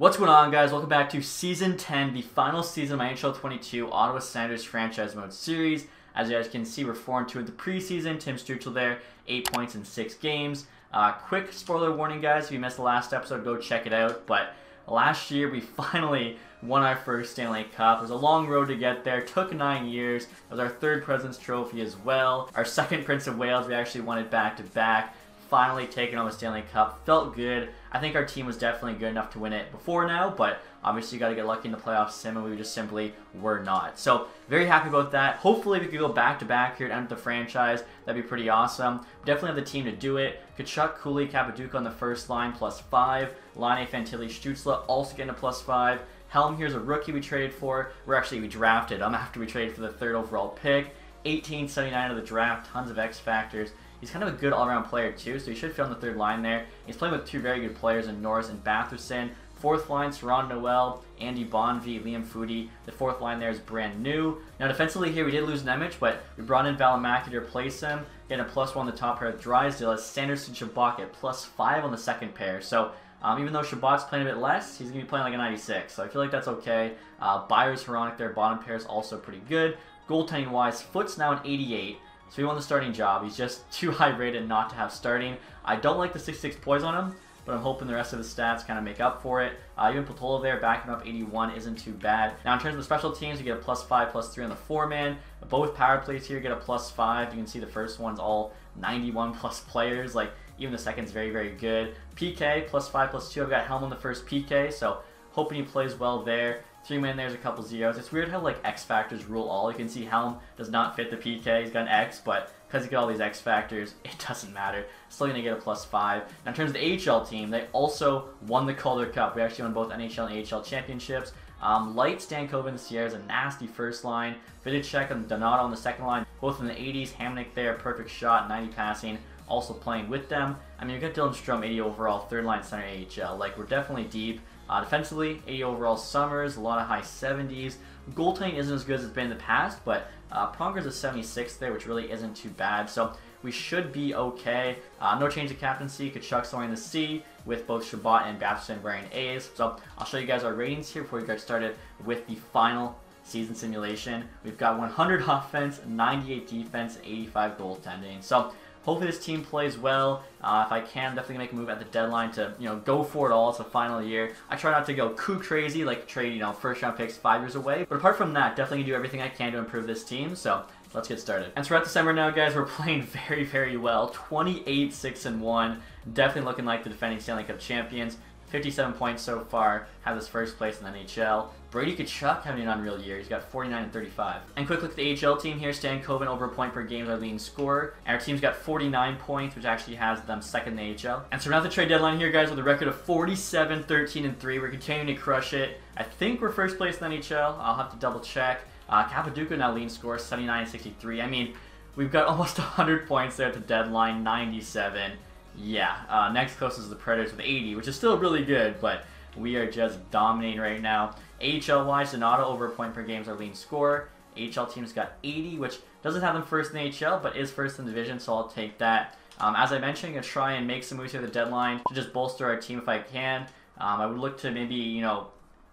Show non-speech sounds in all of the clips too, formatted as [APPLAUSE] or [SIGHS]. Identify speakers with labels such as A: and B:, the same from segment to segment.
A: What's going on, guys? Welcome back to Season 10, the final season of my NHL 22 Ottawa Senators Franchise Mode Series. As you guys can see, we're 4-2 in the preseason. Tim Stutzle there, 8 points in 6 games. Uh, quick spoiler warning, guys. If you missed the last episode, go check it out. But last year, we [LAUGHS] finally won our first Stanley Cup. It was a long road to get there. took 9 years. It was our third President's Trophy as well. Our second Prince of Wales, we actually won it back-to-back. back to back finally taking on the Stanley Cup. Felt good. I think our team was definitely good enough to win it before now, but obviously you got to get lucky in the playoffs, and we just simply were not. So very happy about that. Hopefully we could go back to back here at end the franchise. That'd be pretty awesome. Definitely have the team to do it. Kachuk, Cooley, Capaduca on the first line, plus five. Line Fantilli, Stutzle also getting a plus five. Helm here's a rookie we traded for. We're actually we drafted him after we traded for the third overall pick. 1879 of the draft, tons of X factors. He's kind of a good all-around player too, so he should fit on the third line there. He's playing with two very good players in Norris and Batherson. Fourth line, Serron Noel, Andy Bonvi, Liam Foudy. The fourth line there is brand new. Now defensively here, we did lose Nemec, but we brought in Valimaki to replace him. Getting a plus one on the top pair of Drysdale as Sanderson Chabot at plus five on the second pair. So um, even though Chabot's playing a bit less, he's going to be playing like a 96, so I feel like that's okay. Uh, Byers, Heronic, their bottom pair is also pretty good. Goaltending-wise, Foot's now an 88. So he won the starting job. He's just [LAUGHS] too high rated not to have starting. I don't like the 66 poise on him, but I'm hoping the rest of his stats kind of make up for it. Uh, even Patola there, backing up 81 isn't too bad. Now in terms of the special teams, you get a plus 5, plus 3 on the 4-man. Both power plays here get a plus 5. You can see the first one's all 91 [LAUGHS] plus players. Like, even the second's very, very good. PK, plus 5, plus 2. I've got Helm on the first PK, so hoping he plays well there. Three man there's a couple zeros. It's weird how like X factors rule all. You can see Helm does not fit the PK. He's got an X, but because he got all these X factors, [LAUGHS] it doesn't matter. Still gonna get a plus five. Now in terms of the HL team, they also won the Calder Cup. We actually won both NHL and AHL championships. Um, Light, Stankoven, and Sierra's a nasty first line. Vidicek and Donato on the second line, both in the 80s. Hamnick there, perfect shot, 90 passing, also playing with them. I mean, you've got Dylan Strome, 80 overall, third line center AHL. Like, we're definitely deep. Uh, defensively, 80 overall Summers, a lot of high 70s. Goaltending isn't as good as it's been in the past, but uh, Pronger's a 76 there, which really isn't too bad. So we should be okay. Uh, no change to captaincy. Kachuk's only in the C with both Chabot and Babson wearing A's. So I'll show you guys our ratings here before we get started with the final season simulation. We've got 100 [LAUGHS] offense, 98 defense, 85 goaltending. So Hopefully this team plays well. Uh, if I can, definitely make a move at the deadline to, you know, go for it all. It's a final year. I try not to go coup crazy, like trade, you know, first round picks five years away. But apart from that, definitely do everything I can to improve this team. So let's get started. And throughout December now, guys. We're [LAUGHS] playing very, very well. 28, 6, and 1. Definitely looking like the defending Stanley Cup champions. 57 points so far, has his first place in the NHL. Brady Kachuk having an unreal year. He's got 49 and 35. And quick look at the AHL team here. Stankoven over a point per game is our leading scorer. And our team's got 49 points, which actually has them second in the AHL. And so we're not the trade deadline here, guys, with a record of 47, 13, and 3. We're continuing to crush it. I think we're first place in the NHL. I'll have to double check. Uh, Capaduca now leading scorer 79 and 63. I mean, we've got [LAUGHS] almost 100 points there at the deadline, 97. Yeah, uh, next closest is the Predators with 80, which is still really good, but we are just dominating right now. AHL-wise, Donato over a point per game is our lean score, HL team's got 80, which doesn't have them first in the HL, but is first in the division, so I'll take that. Um, as I mentioned, I'm going to try and make some moves here at the deadline to just bolster our team if I can. Um, I would look to maybe, you know,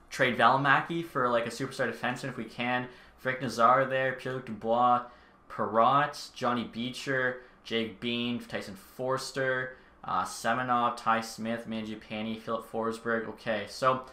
A: trade Valimaki for like a superstar defenseman if we can. Frank Nazar there, Pierre-Luc Dubois, Perrot, Johnny Beecher, Jake Bean, Tyson Foerster, uh, Semenov, Ty Smith, Manji Pani, Filip Forsberg. Okay, so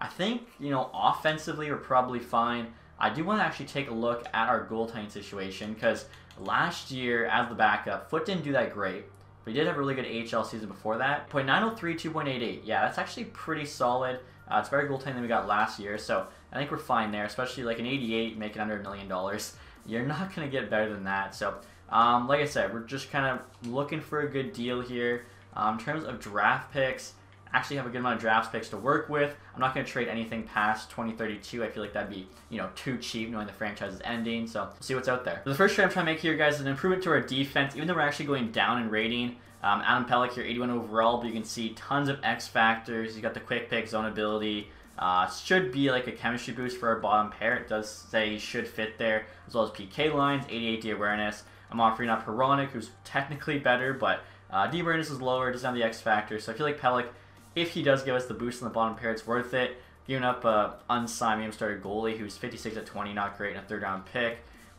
A: I think, you know, offensively we're probably fine. I do want to actually take a look at our goaltending situation because last year as the backup, Foot didn't do that great, but he did have a really good AHL season before that. 0.903, 2.88. Yeah, that's actually pretty solid. Uh, it's better goaltending than we got last year, so I think we're fine there, especially like an 88 making under a million dollars. You're not going to get better than that, so um, like I said, we're just kind of looking for a good deal here. Um, in terms of draft picks, actually have a good amount of draft picks to work with. I'm not going to trade anything past 2032. I feel like that'd be, you know, too cheap knowing the franchise is ending. So see what's out there. the first trade I'm trying to make here, guys, is an improvement to our defense. Even though we're actually going down in rating, um, Adam Pelech here, 81 overall, but you can see tons of X factors. He's got the quick pick, zone ability. Uh, should be like a chemistry boost for our bottom pair. It does say he should fit there, as well as PK lines, 88 d awareness. I'm offering up Heronic, who's technically better, but uh, D Burnus is lower, doesn't have the X factor. So I feel like Pelech, if he does give us the boost in the bottom pair, it's worth it. Giving up a uh, unsigned medium starter goalie who's 56 at 20, not great, in a third round pick.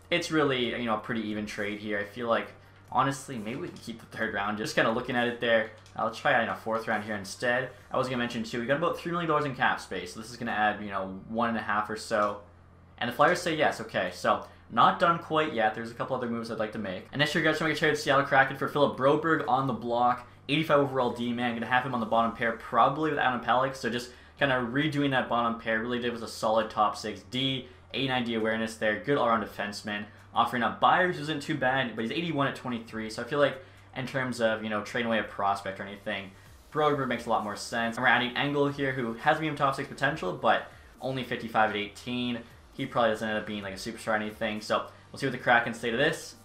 A: It's really you know a pretty even trade here. I feel like honestly maybe we can keep the third round. Just kind of looking at it there. I'll try adding a fourth round here instead. I was gonna mention too, we got about three million dollars in cap space, so this is gonna add you know one and a half or so. And the Flyers say yes. Okay, so not done quite yet. There's a couple other moves I'd like to make. And next year, guys, trying to trade Seattle Kraken for Philip Broberg on the block. 85 overall D-man. Going to have him on the bottom pair, probably with Adam Pelech. So just kind of redoing that bottom pair. Really did was a solid top six. D, 89D awareness there. Good all-around defenseman. Offering up buyers isn't too bad, but he's 81 at 23. So I feel like in terms of, you know, trading away a prospect or anything, Broberg makes a lot more sense. And we're adding Engel here, who has medium top six potential, but only 55 at 18 he probably doesn't end up being like a superstar or anything. So we'll see what the Kraken say to this.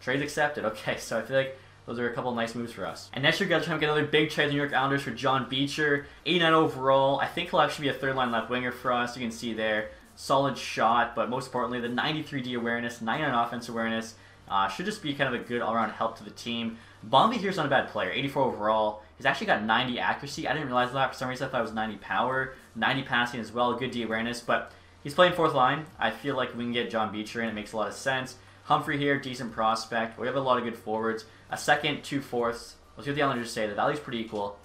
A: Trades accepted. [LAUGHS] Okay, so I feel like those are a couple nice moves for us. And next year, we're going to get another big trade to New York Islanders for John Beecher. 89 overall. I think he'll actually be a third-line left winger for us. You can see there, solid shot, but most importantly, the 93D awareness, 99 offense awareness. Uh, should just be kind of a good all-around help to the team. Bombi here's not a bad player. 84 overall. He's actually got 90 accuracy. I didn't realize that. For some reason, I thought it was 90 power. 90 passing as well. Good D awareness, but He's playing fourth line. I feel like we can get John Beecher in. It makes a lot of sense. Humphrey here, decent prospect. We have a lot of good forwards. A second, two fourths. Let's see what the Islanders say. The value's pretty equal.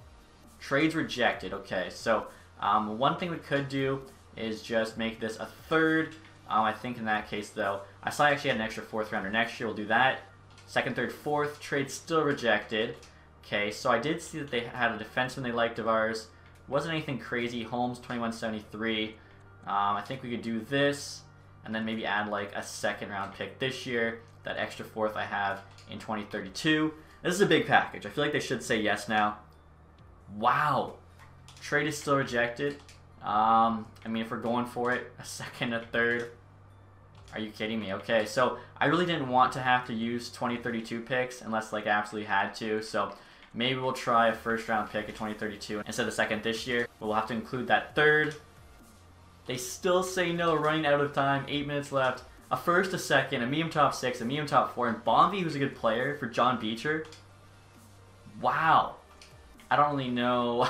A: Trades rejected. Okay, so um, one thing we could do is just make this a third. Um, I think in that case, though, I saw I actually had an extra fourth rounder next year. We'll do that. Second, third, fourth. Trade still rejected. Okay, so I did see that they had a defenseman they liked of ours. Wasn't anything crazy. Holmes, 2173. Um, I think we could do this and then maybe add like a second round pick this year, that extra fourth I have in 2032. This is a big package. I feel like they should say yes now. Wow. Trade is still rejected. Um, I mean, if we're going for it, a second, a third. Are you kidding me? Okay, so I really didn't want to have to use 2032 picks unless like I absolutely had to. So maybe we'll try a first round pick at 2032 instead of the second this year. We'll have to include that third they still say no, running out of time, eight minutes left. A first, a second, a medium top six, a medium top four, and Bonvi, who's a good player for John Beecher. Wow. I don't really know.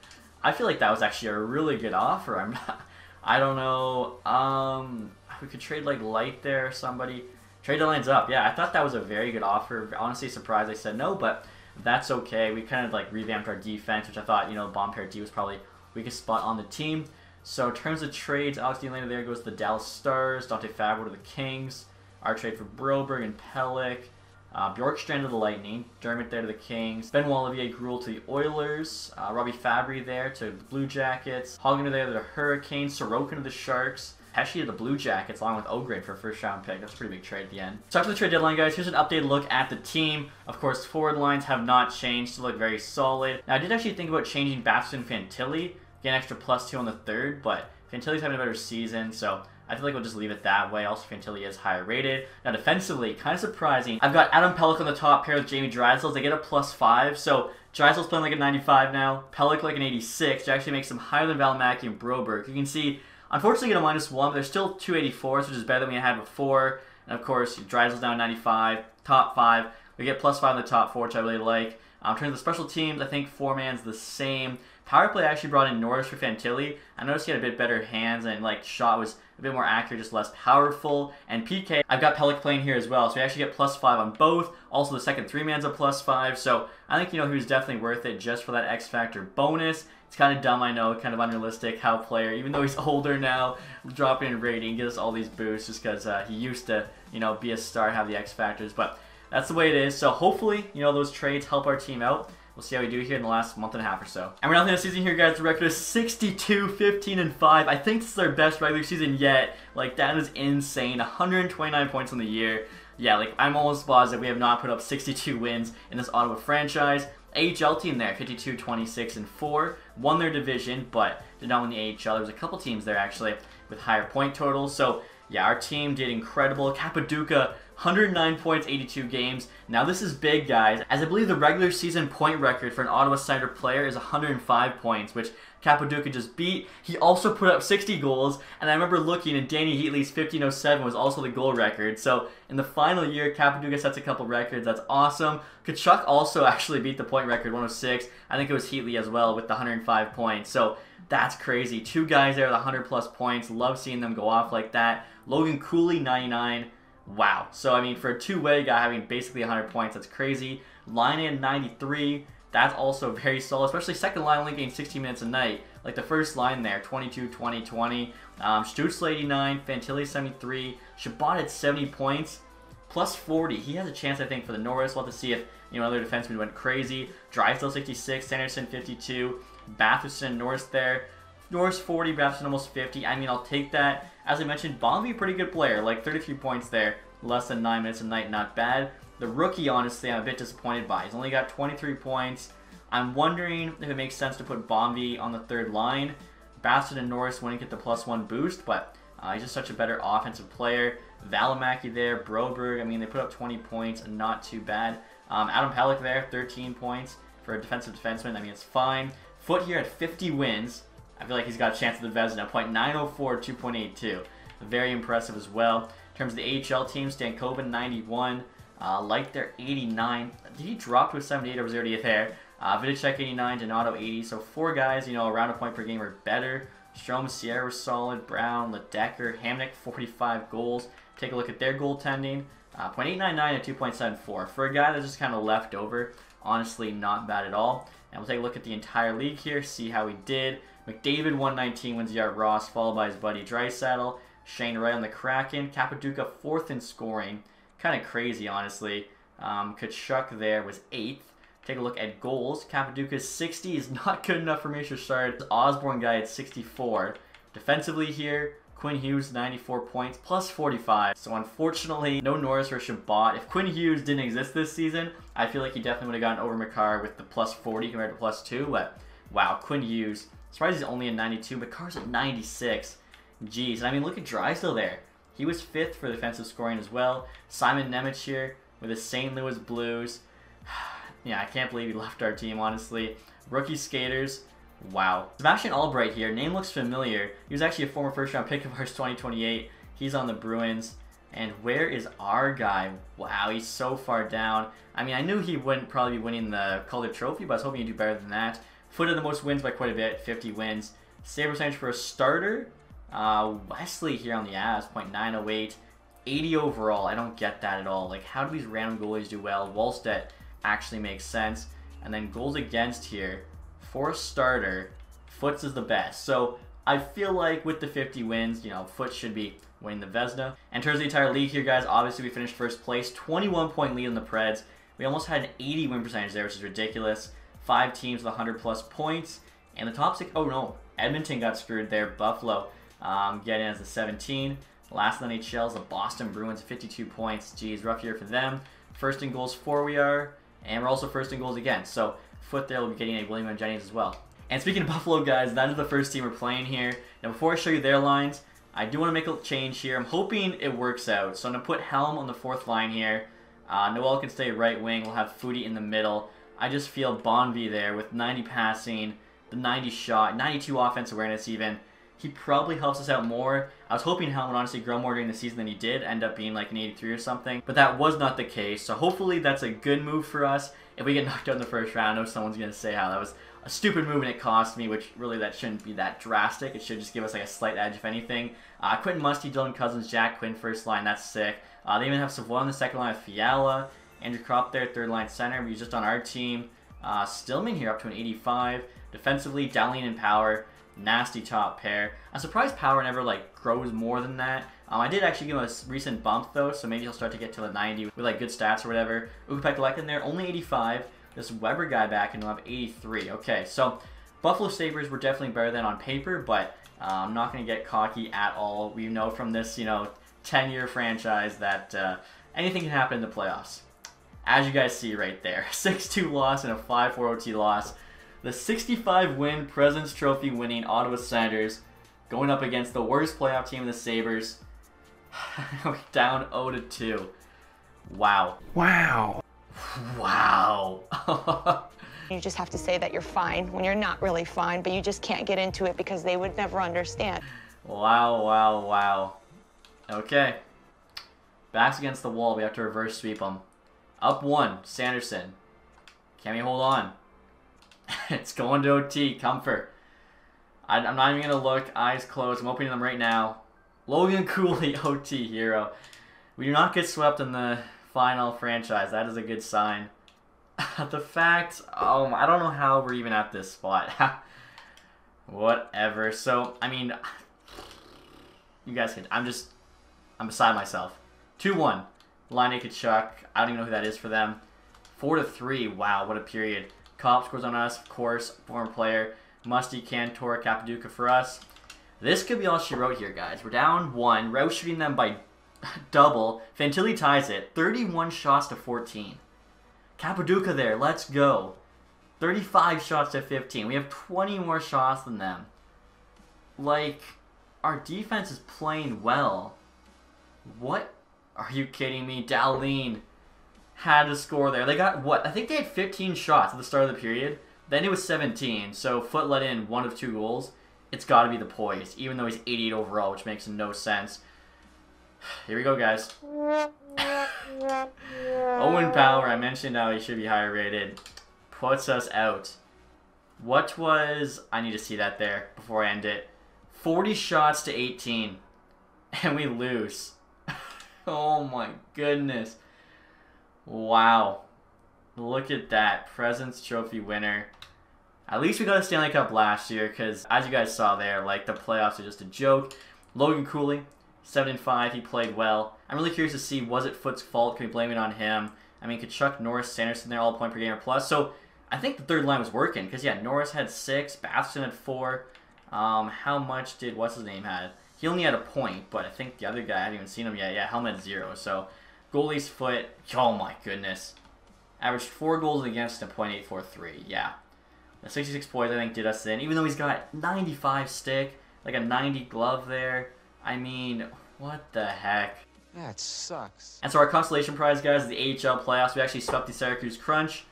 A: [LAUGHS] I feel like that was actually a really good offer. I'm not, I don't know. Um, we could trade like Light there or somebody. Trade lines up. Yeah, I thought that was a very good offer. Honestly, surprised I said no, but that's okay. We kind of like revamped our defense, which I thought you know Bomb Pair D was probably weakest spot on the team. So terms of trades, Alex DeLaney there goes to the Dallas Stars, Dante Fabbro to the Kings, our trade for Broberg and Pelech, uh, Bjorkstrand to the Lightning, Dermott there to the Kings, Benoit-Olivier Groulx to the Oilers, uh, Robby Fabbri there to the Blue Jackets, Hogan there to the Hurricanes, Sorokin to the Sharks, Pesci to the Blue Jackets along with O'Grade for a first round pick. That's a pretty big trade at the end. So after the trade deadline, guys, here's an updated look at the team. Of course, forward lines have not changed to look very solid. Now, I did actually think about changing Baston Fantilli get an extra plus two on the third, but Fantilli's having a better season, so I feel like we'll just leave it that way. Also, Fantilli is higher rated. Now, defensively, kind of surprising. I've got Adam Pelech on the top pair with Jamie Drysdale. They get a plus five, so Drysdale's playing like a 95 now. Pellick like an 86, which actually makes him higher than Valimaki and Broberg. You can see, unfortunately, get a minus one, but they're still 284s, which is better than we had before. And of course, Drysdale's down 95, top five. We get plus five in the top four, which I really like. Um, in terms of the special teams, I think four man's the same. Power play actually brought in Norris for Fantilli. I noticed he had a bit better hands and like shot was a bit more accurate, just less powerful. And PK, I've got Pelech playing here as well, so we actually get plus five on both. Also, the second three man's a plus five, so I think you know he was definitely worth it just for that X Factor bonus. It's kind of dumb, I know, kind of unrealistic how player, even though he's [LAUGHS] older now, dropping in rating, gives us all these boosts just because uh, he used to, you know, be a star, have the X Factors. But that's the way it is. So hopefully, you know, those trades help our team out. We'll see how we do here in the last month and a half or so. And we're not in the season here, guys. The record is 62, 15, and 5. I think this is our best regular season yet. Like, that is insane. 129 points on the year. Yeah, like, I'm almost positive we have not put up 62 wins in this Ottawa franchise. AHL team there, 52, 26, and 4. Won their division, but did not win the AHL. There was a couple teams there, actually, with higher point totals. So, yeah, our team did incredible. Capaduca 109 points, 82 games. Now this is big, guys, as I believe the regular season point record for an Ottawa Snyder player is 105 points, which Capaduca just beat. He also put up 60 goals, and I remember looking, and Dany Heatley's 1507 was also the goal record. So in the final year, Capaduca sets a couple records. That's awesome. Kachuk also [LAUGHS] actually beat the point record, 106. I think it was Heatley as well with the 105 points. So that's crazy. Two guys there with 100 plus points. Love seeing them go off like that. Logan Cooley, 99. Wow. So, I mean, for a two-way guy having basically 100 points, that's crazy. Line in 93, that's also [LAUGHS] very solid, especially second line only getting 16 minutes a night. Like the first line there, 22, 20, 20. Um, Stutzle 89, Fantilli 73, Chabot at 70 points, plus 40. He has a chance, I think, for the Norris. We'll have to see if you know other defensemen went crazy. Drysdale 66, Sanderson 52, Batherson, Norris there. Norris 40, Babson almost 50. I mean, I'll take that. As I mentioned, Bombi, pretty good player, like 33 points there, less than 9 minutes a night, not bad. The rookie, honestly, I'm a bit disappointed by. He's only got 23 points. I'm wondering if it makes sense to put Bombi on the third line. Baston and Norris wouldn't get the plus one boost, but uh, he's just such a better offensive player. Valimaki there, Broberg, I mean, they put up 20 points, not too bad. Um, Adam Pelech there, 13 points for a defensive defenseman. I mean, it's fine. Foot here at 50 wins, I feel like he's got a chance at the Vezina. Point nine o oh four, two point eight two, 2.82. Very impressive as well. In terms of the AHL team, Stan 91. Uh, like their 89. Did he drop to a 78 over 30th there? Uh, Vidicek 89, Donato 80. So four guys, you know, around a point per game or better. Strome, Sierra solid. Brown, Ledecker, Hamnick 45 goals. Take a look at their goaltending. Uh, 0.899 and 2.74. For a guy that's just kind of left over, honestly not bad at all. And we'll take a look at the entire league here, see how he did. McDavid 119 wins Art Ross, followed by his buddy Draisaitl, Shane Wright on the Kraken, Capaduca fourth in scoring. Kind of crazy, honestly. Um, Kachuk there was eighth. Take a look at goals. Capaduca 60 is [LAUGHS] not good enough for Maurice Richard. Osborne guy at 64. Defensively here, Quinn Hughes 94 points plus 45. So unfortunately, no Norris or Chabot. If Quinn Hughes didn't exist this season, I feel like he definitely would have gotten over Makar with the plus 40 compared to plus 2. But wow, Quinn Hughes Surprised he's only at 92, but Carr's at 96. Jeez, and I mean, look at Drysdale there. He was fifth for defensive scoring as well. Simon Nemec here with the St. Louis Blues. [SIGHS] yeah, I can't believe he left our team, honestly. Rookie skaters, wow. Sebastian Albright here, name looks familiar. He was actually a former first-round pick of ours [LAUGHS] 2028. He's on the Bruins. And where is our guy? Wow, he's so far down. I mean, I knew he wouldn't probably be winning the Calder Trophy, but I was hoping he'd do better than that. Foot of the most wins by quite a bit, 50 wins. Save percentage for a starter, uh, Wesley here on the ass, 0.908. 80 overall, I don't get that at all. Like, how do these random goalies do well? Wallstedt actually makes sense. And then goals against here, for a starter, Foots is the best. So I feel like with the 50 wins, you know, Foot should be winning the Vezina. And towards the entire league here, guys, obviously we finished first place, 21 point lead on the Preds. We almost had an 80 win percentage there, which is ridiculous. Five teams with 100 plus points. And the top six, oh no, Edmonton got screwed there. Buffalo um, getting as the 17. Last in the NHL is the Boston Bruins, 52 points. Geez, rough year for them. First in goals for we are, and we're also first in goals again. So Foot there will be getting a William and Jennings as well. And speaking of [LAUGHS] Buffalo guys, that is the first team we're playing here. Now before I show you their lines, I do want to make a change here. I'm hoping it works out. So I'm going to put Helm on the fourth line here. Uh, Noel can stay right wing. We'll have Foudy in the middle. I just feel Bonvi there with 90 passing, the 90 shot, 92 offense awareness even. He probably helps us out more. I was hoping Helm would honestly grow more during the season than he did, end up being like an 83 or something, but that was not the case. So hopefully that's a good move for us. If we get [LAUGHS] knocked out in the first round, I know someone's going to say how that was a stupid move and it cost me, which really that shouldn't be that drastic. It should just give us like a slight edge, if anything. Uh, Quentin Musty, Dylan Cozens, Jack Quinn, first line, that's sick. Uh, they even have Savoie on the second line with Fiala. Andrew Kropp there, third line center. He's just on our team. Uh, Stillman here up to an 85. Defensively, Dowling and Power, nasty top pair. I'm surprised Power never like grows more than that. Um, I did actually give him a recent bump though, so maybe he'll start to get to the 90 with like good stats or whatever. Ukupek in there, only 85. This Weber guy back and he'll have 83. Okay, so Buffalo Sabres were definitely better than on paper, but uh, I'm not going to get cocky at all. We know from this, you know, 10-year franchise that uh, anything can happen in the playoffs as you guys see right there. 6-2 [LAUGHS] loss and a 5-4 OT loss. The 65 win President's Trophy winning Ottawa Senators going up against the worst playoff team, the Sabres. [LAUGHS] Down 0-2. Wow. Wow. Wow. [LAUGHS] you just have to say that you're fine when you're not really fine, but you just can't get into it because they would never understand. Wow, wow, wow. Okay. Backs against the wall. We have to reverse sweep them. Up one, Sanderson. Can we hold on? [LAUGHS] it's going to OT. Comfort. I, am not even going to look. Eyes closed. I'm opening them right now. Logan [LAUGHS] Cooley, OT hero. We do not get swept in the final franchise. That is a good sign. [LAUGHS] the fact, um, I don't know how we're even at this spot. Whatever. So, I mean, [SIGHS] you guys can, I'm just, I'm beside myself. 2-1. Line Chuck. I don't even know who that is for them. 4 to 3, wow, what a period. Cop scores on us, of course, foreign player. Musty, Cantor, Capaduca for us. This could be all she wrote here, guys. We're down one. Rouse shooting them by [LAUGHS] double. Fantilli ties it. 31 shots to 14. Capaduca there. Let's go. 35 shots to 15. We have 20 more shots than them. Like, our defense is playing well. What are you kidding me? Dalene had to score there. They got what? I think they had 15 shots at the start of the period. Then it was 17. So Foot let in one of two goals. It's got to be the poise, even though he's 88 overall, which makes no sense. [SIGHS] Here we go, guys. [LAUGHS] Owen Power, I mentioned how he should be higher rated, puts us out. What was... I need to see that there before I end it. 40 shots to 18. And we lose. [LAUGHS] oh my goodness. Wow. Look at that. Presence trophy winner. At least we got a Stanley Cup last year because, as you guys saw there, like the playoffs are just a joke. Logan Cooley, 7 and 5, he played well. I'm really curious to see was it Foot's fault? Can we blame it on him? I mean, Kachuk, Norris, Sanderson, they're all point per game or plus. So I think the third line was working because, yeah, Norris had six, Batherson had four. Um, how much did what's his name had? He only had a point, but I think the other guy, I haven't even seen him yet. Yeah, Helmet zero. So goalie's foot, oh my goodness. Averaged four goals against a .843. Yeah. The 66 points, I think, did us in. Even though he's got 95 stick, like a 90 glove there. I mean, what the heck? That sucks. And so our consolation prize, guys, is the AHL playoffs. We actually swept the Syracuse Crunch.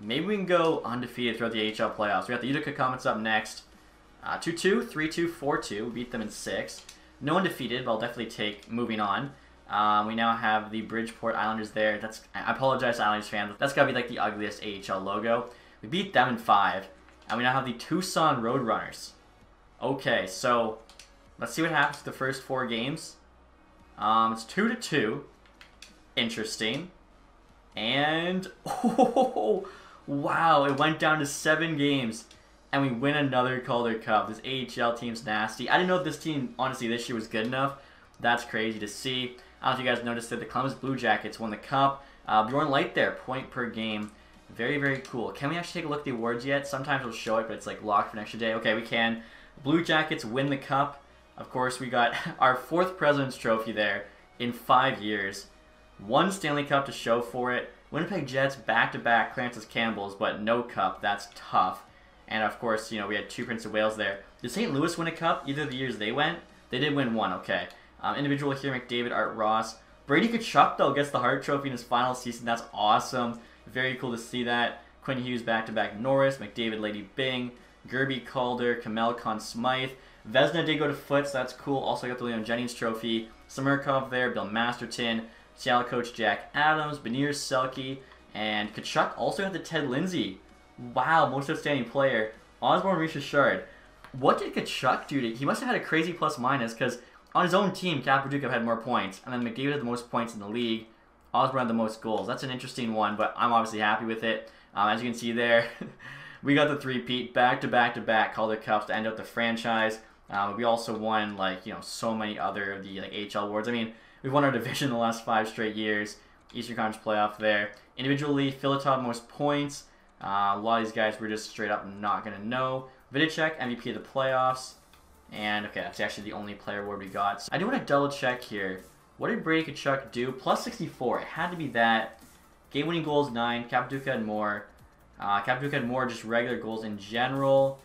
A: Maybe we can go undefeated throughout the AHL playoffs. We got the Utica Comets up next. Uh, 2 2, 3 2, 4 2. Beat them in 6. No one defeated, but I'll definitely take moving on. Um, we now have the Bridgeport Islanders there. That's I apologize, Islanders fans. That's got to be like the ugliest AHL logo. We beat them in 5. And we now have the Tucson Roadrunners. Okay, so let's see what happens the first four games. Um, it's 2 to 2. Interesting. And. [LAUGHS] Oh, wow, it went down to seven games and we win another Calder Cup. This AHL team's nasty. I didn't know if this team, honestly, this year was good enough. That's crazy to see. I don't know if you guys noticed that the Columbus Blue Jackets won the Cup. Uh, Bjorn Light there, point per game. Very, very cool. Can we actually take a look at the awards yet? Sometimes we'll show it, but it's like locked for an extra day. Okay, we can. Blue Jackets win the Cup. Of course, we got [LAUGHS] our fourth President's Trophy there in five years. One Stanley Cup to show for it. Winnipeg Jets back-to-back -back Campbell's, but no cup. That's tough. And of course, you know, we had two Prince of Wales there. Did St. Louis win a cup either of the years they went? They did win one, okay. Um, individual here, McDavid, Art Ross. Brady Kachuk, though, gets the Hart Trophy in his final season. That's awesome. Very cool to see that. Quinn Hughes back-to-back -back Norris, McDavid, Lady Byng, Gerby Calder, Kamel Conn Smythe. Vezina did go to foot, so that's cool. Also got the Leon Jennings Trophy. Samirkov there, Bill Masterton, Seattle coach Jack Adams, Benir Selke, and Kachuk also had the Ted Lindsay Wow, most outstanding player. Osborne reaches Shard. What did Kachuk do to... He must have had a crazy plus minus because on his own team, Capaduca had more points. And then McDavid had the most points in the league. Osborne had the most goals. That's an interesting one, but I'm obviously happy with it. Um, as you can see there, [LAUGHS] we got the three-peat back-to-back-to-back Calder Cups to end out the franchise. Uh, we also won, like, you know, so many other of the, like, HL awards. I mean, we've won our [LAUGHS] division the last five straight years. Eastern Conference playoff there. Individually, Philatov most points. Uh, a lot of these guys we're just straight up not going to know. Vidicek, MVP of the playoffs. And, okay, that's actually the only player award we got. So I do want to double check here. What did Brady Kachuk do? Plus 64. It had to be that. Game-winning goals, 9. Kapduka and more. Uh, had more just regular goals in general.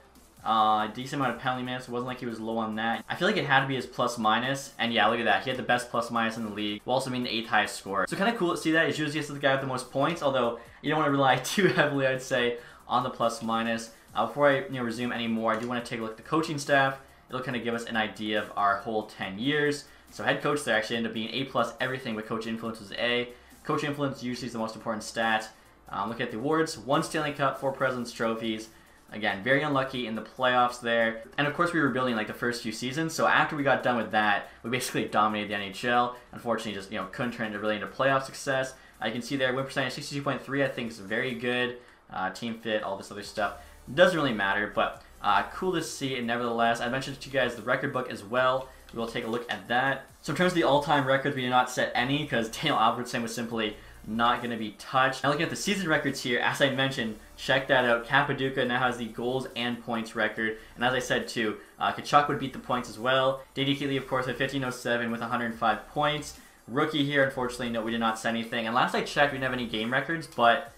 A: Uh, decent amount of penalty minutes. It wasn't like he was low on that. I feel like it had to be his plus minus. And yeah, look at that. He had the best plus minus in the league. While also being the eighth highest scorer. So kind of cool to see that. He's usually just the guy with the most points. Although you don't want to rely [LAUGHS] too heavily, I'd say, on the plus minus. Uh, before I you know, resume any more, I do want to take a look at the coaching staff. It'll kind of give us an idea of our whole 10 years. So head coach they actually end up being A plus everything, but coach influence was A. Coach influence usually is the most important stat. Um, look at the awards: one Stanley Cup, four Presidents trophies. Again, very unlucky in the playoffs there. And of course, we were building like the first few seasons. So after we got done with that, we basically [LAUGHS] dominated the NHL. Unfortunately, just you know couldn't turn it really into playoff success. I can see there, win percentage 62.3, I think is very good. Uh, team fit, all this other stuff. Doesn't really matter, but uh, cool to see and nevertheless. I mentioned to you guys the record book as well. We will take a look at that. So in terms of the all-time records, we did not set any because [LAUGHS] Daniel Alfredsson was simply not going to be touched. Now looking at the season records here, as I mentioned, check that out. Capaduca now has the goals and points record. And as I said too, uh, Kachuk would beat the points as well. Didi Keeley, of course, at 1507 with 105 points. Rookie here, unfortunately, no, we did not send anything. And last I checked, we didn't have any game records, but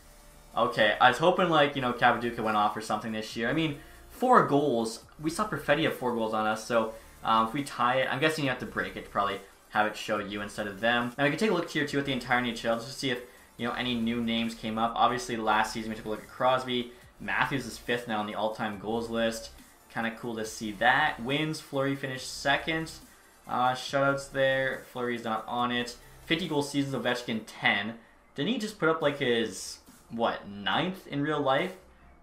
A: okay. I was hoping, like, you know, Cavaduca went off or something this year. I mean, four goals. We saw Perfetti have four goals on us, so um, if we tie it, I'm guessing you have to break it to probably have it show you instead of them. Now, we can take a look here, too, at the entire NHL just to see if, you know, any new names came up. Obviously, last season we took a look at Crosby. Matthews is fifth now on the all-time goals list. Kind of cool to see that. Wins, Fleury finished second. Uh, shutouts there. Fleury's not on it. 50 goal seasons, Ovechkin 10. Didn't he just put up like his, what, ninth in real life?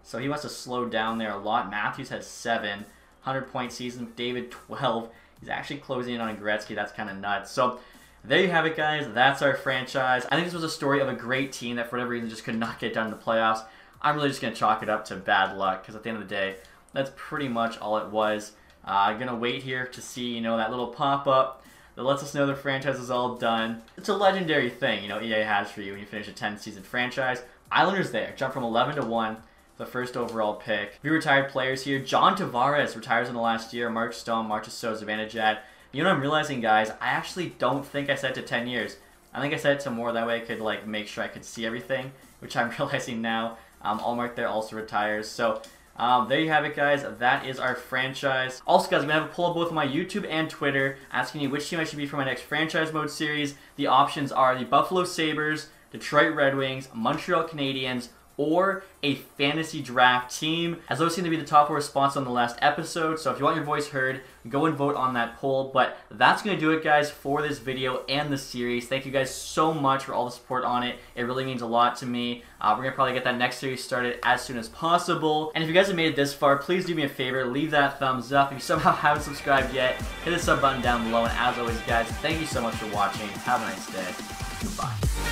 A: So he must have slowed down there a lot. Matthews has 7. 100 point season. David 12. He's actually closing in on Gretzky. That's kind of nuts. So there you have it, guys. That's our franchise. I think this was a story of a great team that for whatever reason just could not get done in the playoffs. I'm really just going to chalk it up to bad luck because at the end of the day, that's pretty much all it was. I'm uh, gonna wait here to see, you know, that little pop-up that lets us know the franchise is all done. It's a legendary thing, you know, EA has for you when you finish a 10-season franchise. Islanders there, jump from 11 to 1, the first overall pick. Few retired players here. John Tavares retires in the last year. Mark Stone, Marcus So, Zibanejad. You know what I'm realizing, guys? I actually don't think I said to 10 years. I think I said to more, that way I could, like, make sure I could see everything, which I'm [LAUGHS] realizing now. Um, Allmark there also retires, so um, there you have it, guys. That is our franchise. Also, guys, I'm going to have a poll up both my YouTube and Twitter asking you which team I should be for my next franchise mode series. The options are the Buffalo Sabres, Detroit Red Wings, Montreal Canadiens, or a fantasy draft team, as those seem to be the top response on the last episode. So if you want your voice heard, go and vote on that poll. But that's going to do it, guys, for this video and the series. Thank you guys so much for all the support on it. It really means a lot to me. Uh, we're going to probably get that next series started as soon as possible. And if you guys have made it this far, please do me a favor. Leave that thumbs up. If you somehow [LAUGHS] haven't subscribed yet, hit the sub button down below. And as always, guys, thank you so much for watching. Have a nice day. Goodbye.